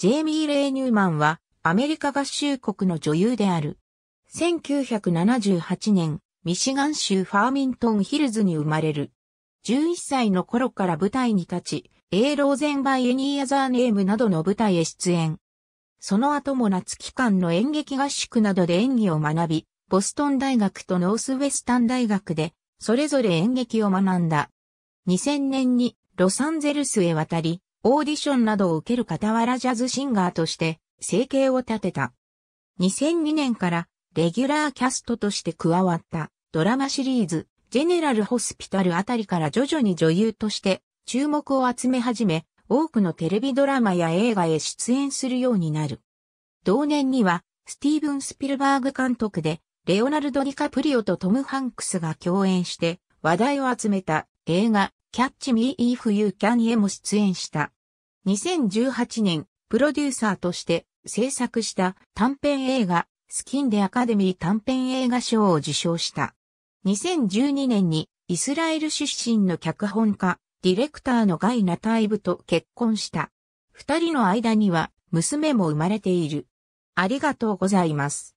ジェイミー・レイ・ニューマンはアメリカ合衆国の女優である。1978年、ミシガン州ファーミントンヒルズに生まれる。11歳の頃から舞台に立ち、エーローゼンバイエニーアザーネームなどの舞台へ出演。その後も夏期間の演劇合宿などで演技を学び、ボストン大学とノースウェスタン大学で、それぞれ演劇を学んだ。2000年にロサンゼルスへ渡り、オーディションなどを受ける傍らジャズシンガーとして生計を立てた。2002年からレギュラーキャストとして加わったドラマシリーズジェネラルホスピタルあたりから徐々に女優として注目を集め始め、多くのテレビドラマや映画へ出演するようになる。同年には、スティーブン・スピルバーグ監督で、レオナルド・ディカプリオとトム・ハンクスが共演して話題を集めた映画、キャッチ・ミー・イーフ・ユー・キャンへも出演した。2018年、プロデューサーとして制作した短編映画、スキンでアカデミー短編映画賞を受賞した。2012年にイスラエル出身の脚本家、ディレクターのガイ・ナタイブと結婚した。二人の間には娘も生まれている。ありがとうございます。